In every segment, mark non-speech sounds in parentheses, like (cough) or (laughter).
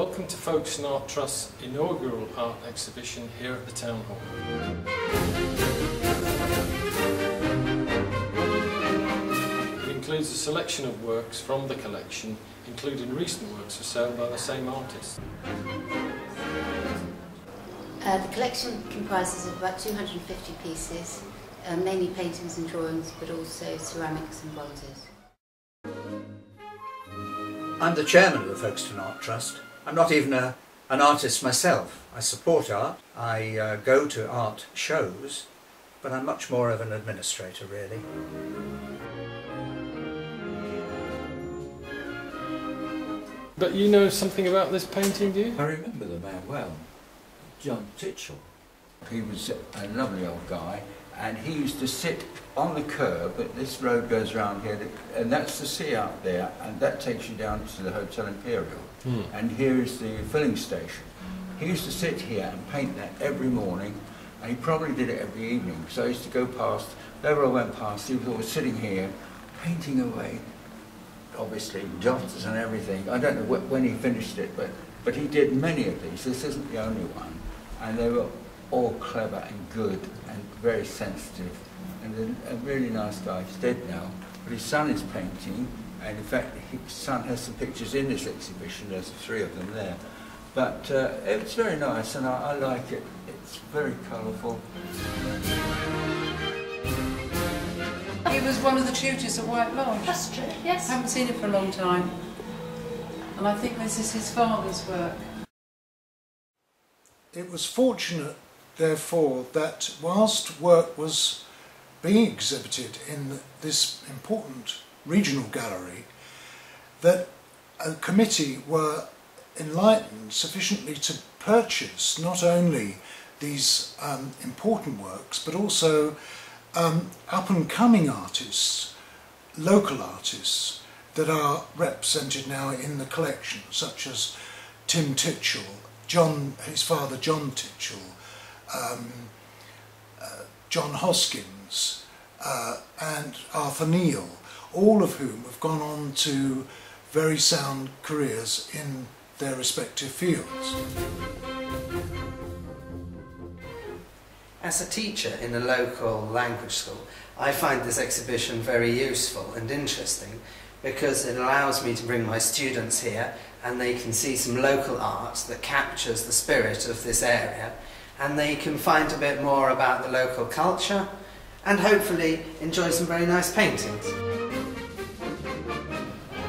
Welcome to Folkestone Art Trust's inaugural art exhibition here at the Town Hall. It includes a selection of works from the collection, including recent works for sale by the same artist. Uh, the collection comprises of about 250 pieces, uh, mainly paintings and drawings, but also ceramics and bronzes. I'm the chairman of the Folkestone Art Trust. I'm not even a, an artist myself. I support art, I uh, go to art shows, but I'm much more of an administrator really. But you know something about this painting, do you? I remember the man well, John Titchell. He was a lovely old guy, and he used to sit on the curb, but this road goes around here, and that's the sea out there, and that takes you down to the Hotel Imperial. Hmm. And here is the filling station. He used to sit here and paint that every morning, and he probably did it every evening. So I used to go past, whenever I went past, he was always sitting here, painting away, obviously dots and everything. I don't know wh when he finished it, but, but he did many of these. This isn't the only one. And they were all clever and good and very sensitive. And a, a really nice guy. He's dead now. But his son is painting, and in fact, his son has some pictures in this exhibition. There's three of them there. But uh, it's very nice, and I, I like it. It's very colourful. He was one of the tutors at White Lodge. That's true, yes. I haven't seen him for a long time. And I think this is his father's work. It was fortunate, therefore, that whilst work was being exhibited in this important regional gallery, that a committee were enlightened sufficiently to purchase not only these um, important works, but also um, up and coming artists, local artists that are represented now in the collection, such as Tim Titchell, John, his father John Titchell, um, uh, John Hoskins, uh, and Arthur Neal, all of whom have gone on to very sound careers in their respective fields. As a teacher in a local language school, I find this exhibition very useful and interesting because it allows me to bring my students here and they can see some local art that captures the spirit of this area and they can find a bit more about the local culture and hopefully enjoy some very nice paintings.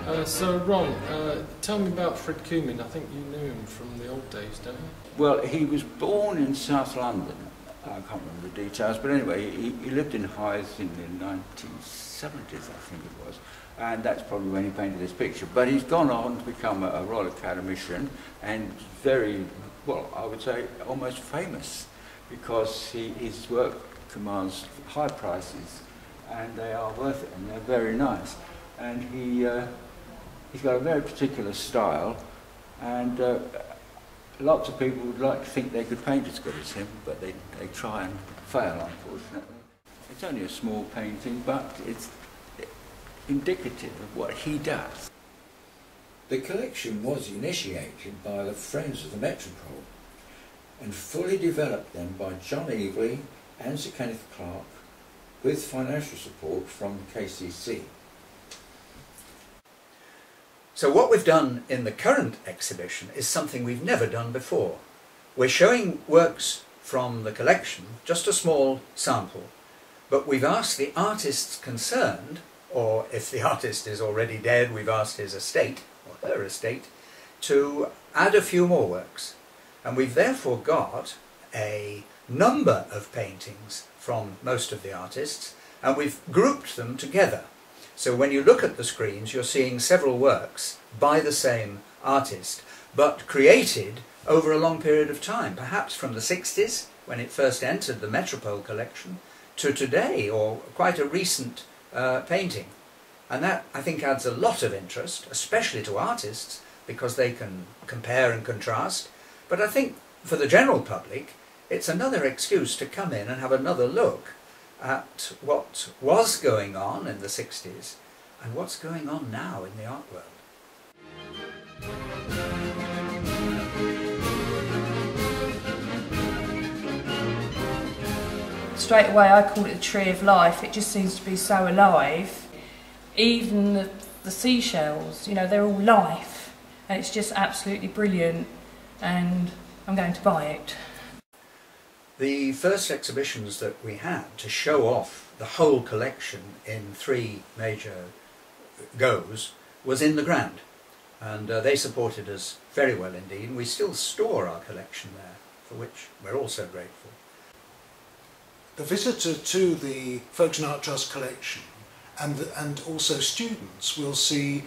Uh, so, Ron, uh, tell me about Fred Cuming. I think you knew him from the old days, don't you? Well, he was born in South London. I can't remember the details, but anyway, he, he lived in Hythe in the 1970s, I think it was, and that's probably when he painted this picture. But he's gone on to become a, a Royal Academician and very, well, I would say almost famous because he, his work commands high prices and they are worth it and they're very nice. And he, uh, he's got a very particular style and uh, lots of people would like to think they could paint as good as him, but they, they try and fail, unfortunately. It's only a small painting, but it's indicative of what he does. The collection was initiated by the Friends of the Metropole and fully developed then by John Evely and Sir Kenneth Clark with financial support from KCC. So what we've done in the current exhibition is something we've never done before. We're showing works from the collection, just a small sample, but we've asked the artists concerned, or if the (laughs) artist is already dead, we've asked his estate, her estate, to add a few more works. And we've therefore got a number of paintings from most of the artists, and we've grouped them together. So when you look at the screens, you're seeing several works by the same artist, but created over a long period of time, perhaps from the 60s, when it first entered the Metropole collection, to today, or quite a recent uh, painting. And that, I think, adds a lot of interest, especially to artists, because they can compare and contrast. But I think for the general public, it's another excuse to come in and have another look at what was going on in the 60s and what's going on now in the art world. straight away I call it the tree of life. It just seems to be so alive even the, the seashells, you know, they're all life. And it's just absolutely brilliant. And I'm going to buy it. The first exhibitions that we had to show off the whole collection in three major goes was in the Grand. And uh, they supported us very well indeed. And we still store our collection there, for which we're also grateful. The visitor to the Folkestone Art Trust collection and, and also students will see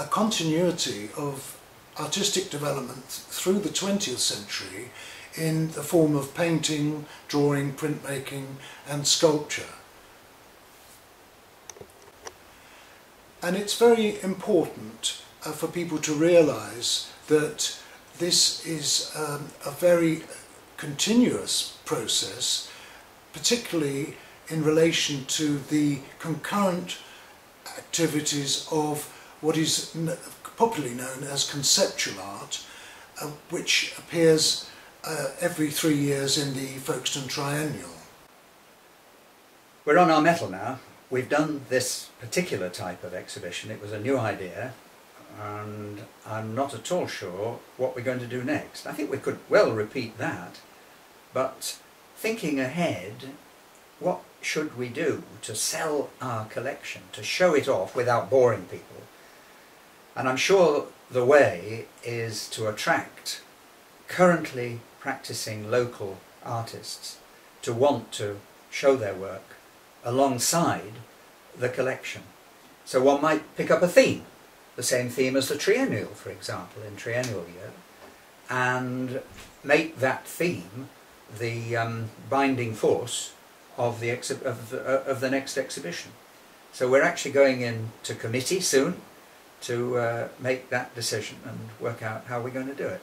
a continuity of artistic development through the 20th century in the form of painting, drawing, printmaking and sculpture. And it's very important uh, for people to realise that this is um, a very continuous process, particularly in relation to the concurrent activities of what is popularly known as conceptual art, uh, which appears uh, every three years in the Folkestone Triennial. We're on our mettle now. We've done this particular type of exhibition. It was a new idea and I'm not at all sure what we're going to do next. I think we could well repeat that, but thinking ahead, what should we do to sell our collection, to show it off without boring people? And I'm sure the way is to attract currently practicing local artists to want to show their work alongside the collection. So one might pick up a theme, the same theme as the triennial, for example, in triennial year, and make that theme the um, binding force of the, of, uh, of the next exhibition. So we're actually going into committee soon to uh, make that decision and work out how we're going to do it.